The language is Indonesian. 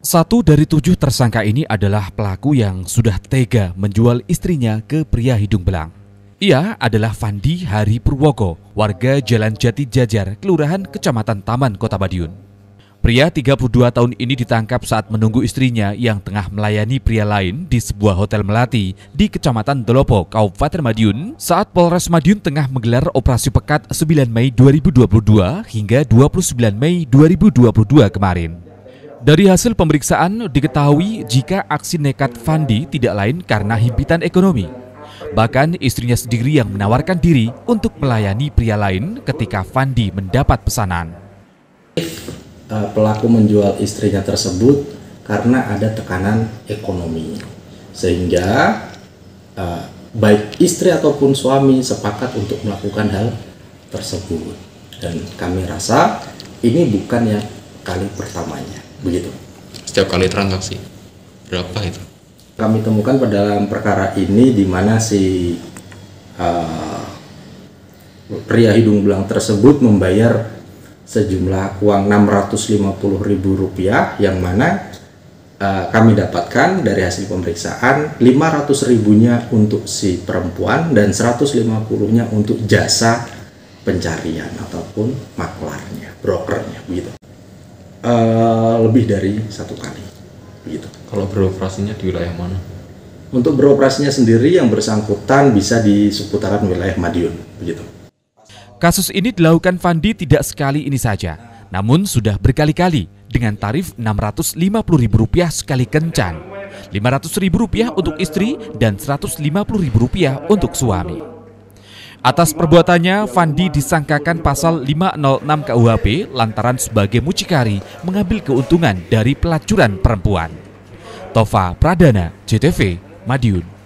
Satu dari tujuh tersangka ini adalah pelaku yang sudah tega menjual istrinya ke pria hidung belang. Ia adalah Fandi Hari Purwoko, warga Jalan Jati Jajar, Kelurahan Kecamatan Taman, Kota Madiun. Pria 32 tahun ini ditangkap saat menunggu istrinya yang tengah melayani pria lain di sebuah hotel melati di Kecamatan Dolopo, Kabupaten Madiun saat Polres Madiun tengah menggelar operasi pekat 9 Mei 2022 hingga 29 Mei 2022 kemarin. Dari hasil pemeriksaan diketahui jika aksi nekat Fandi tidak lain karena himpitan ekonomi. Bahkan istrinya sendiri yang menawarkan diri untuk melayani pria lain ketika Fandi mendapat pesanan. Eh, pelaku menjual istrinya tersebut karena ada tekanan ekonomi. Sehingga uh, baik istri ataupun suami sepakat untuk melakukan hal tersebut. Dan kami rasa ini bukan yang kali pertamanya begitu. Setiap kali transaksi berapa itu? Kami temukan pada dalam perkara ini di mana si uh, pria hidung belang tersebut membayar sejumlah uang Rp650.000 yang mana uh, kami dapatkan dari hasil pemeriksaan 500 ribunya untuk si perempuan dan 150 nya untuk jasa pencarian ataupun maklarnya, brokernya begitu uh, lebih dari satu kali. Begitu. Kalau beroperasinya di wilayah mana? Untuk beroperasinya sendiri yang bersangkutan bisa di seputaran wilayah Madiun, begitu. Kasus ini dilakukan Fandi tidak sekali ini saja, namun sudah berkali-kali dengan tarif Rp650.000 sekali kencan, Rp500.000 untuk istri dan Rp150.000 untuk suami. Atas perbuatannya, Fandi disangkakan pasal 506 KUHP lantaran sebagai mucikari mengambil keuntungan dari pelacuran perempuan. Tova Pradana, JTV, Madiun.